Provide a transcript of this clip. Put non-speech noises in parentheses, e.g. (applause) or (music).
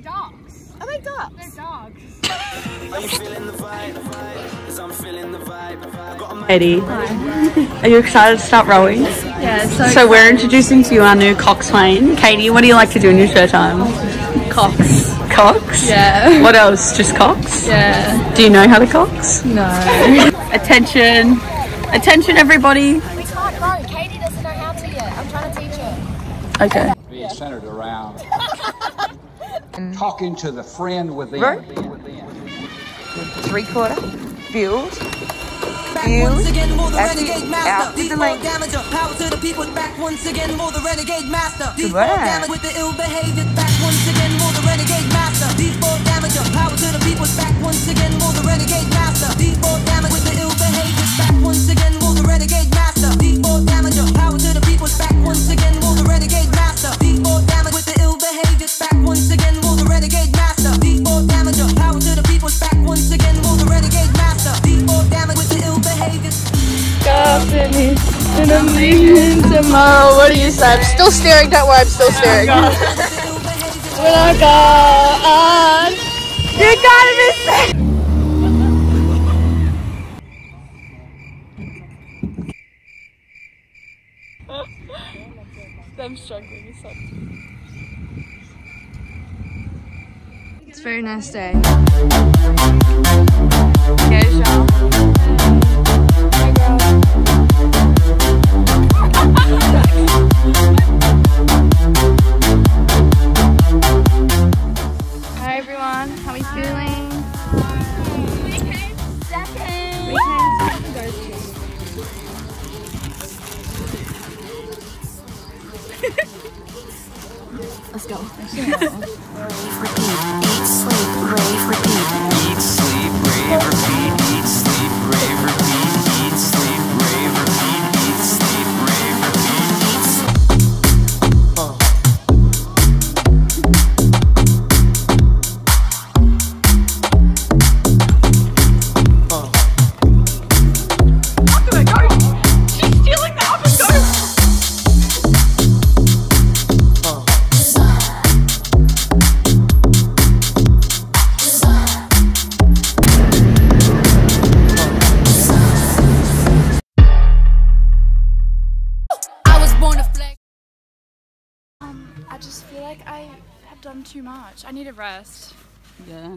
They're dogs. Are they ducks? They're dogs. Are you feeling the vibe? Cause I'm feeling the vibe. I've got a man- Eddie, are you excited to start rowing? Yeah, so, So we're introducing to you our new coxswain. Katie, what do you like to do in your spare time? cocks. Cox? Yeah. What else? Just cox? Yeah. Do you know how to cox? No. (laughs) Attention. Attention everybody. We can't row. Katie doesn't know how to yet. I'm trying to teach her. Okay. being centered around (laughs) talking to the friend within. Right. Three quarter. Build. Back Build. once again for the That's renegade it. master. Out with These the more link. damager. Power to the people. Back once again for the renegade master. These Good more damage with the ill behavior. Back once again for the renegade And I'm leaving tomorrow. What do you say? I'm still staring. Don't worry, I'm still staring. when I go on, you gotta be sick. I'm struggling. It's a very nice day. Let's go. (laughs) I just feel like I have done too much. I need a rest. Yeah.